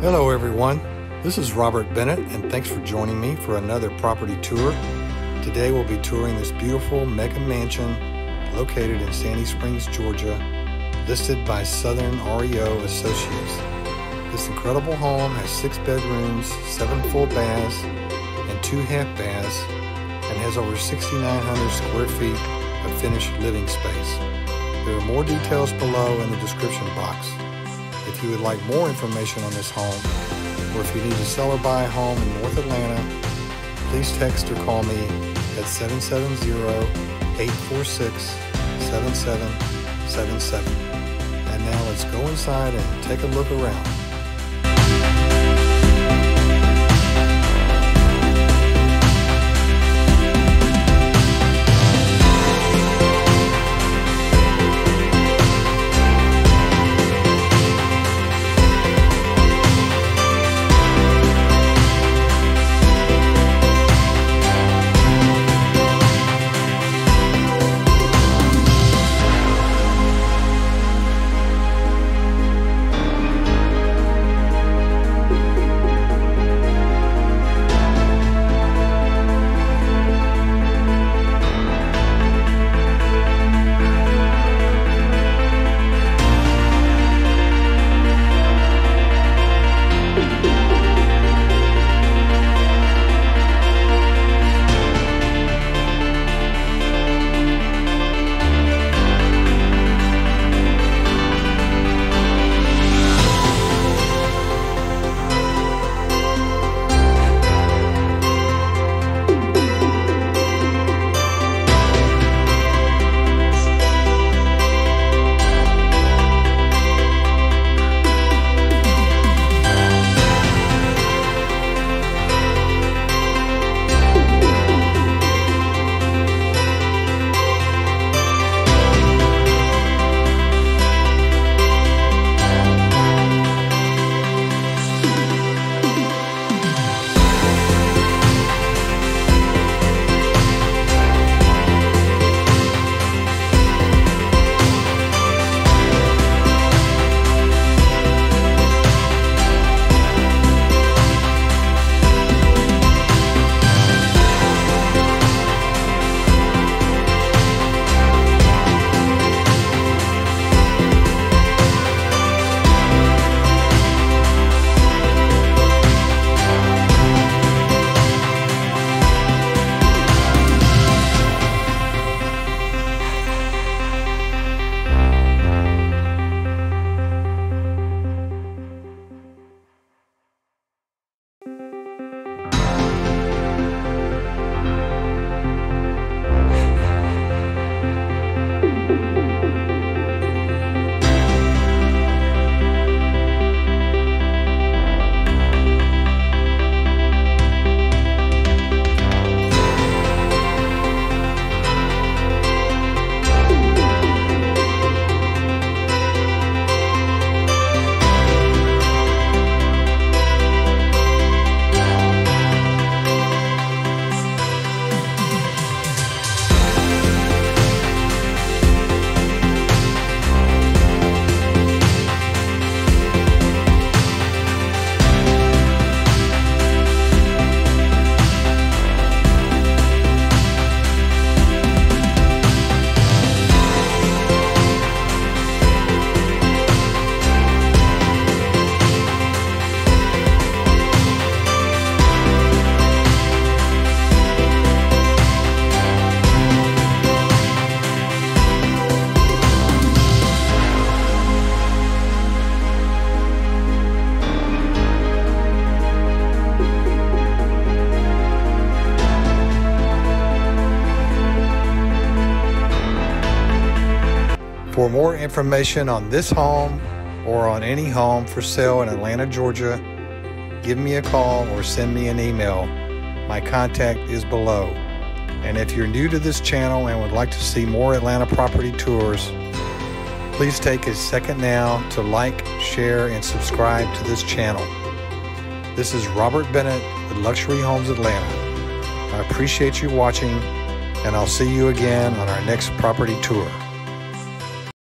Hello, everyone. This is Robert Bennett, and thanks for joining me for another property tour. Today, we'll be touring this beautiful mega mansion located in Sandy Springs, Georgia, listed by Southern REO Associates. This incredible home has six bedrooms, seven full baths, and two half baths, and has over 6,900 square feet of finished living space. There are more details below in the description box. If you would like more information on this home, or if you need to sell or buy a home in North Atlanta, please text or call me at 770-846-7777. And now let's go inside and take a look around. For more information on this home or on any home for sale in Atlanta, Georgia, give me a call or send me an email. My contact is below. And if you're new to this channel and would like to see more Atlanta property tours, please take a second now to like, share, and subscribe to this channel. This is Robert Bennett with Luxury Homes Atlanta. I appreciate you watching, and I'll see you again on our next property tour.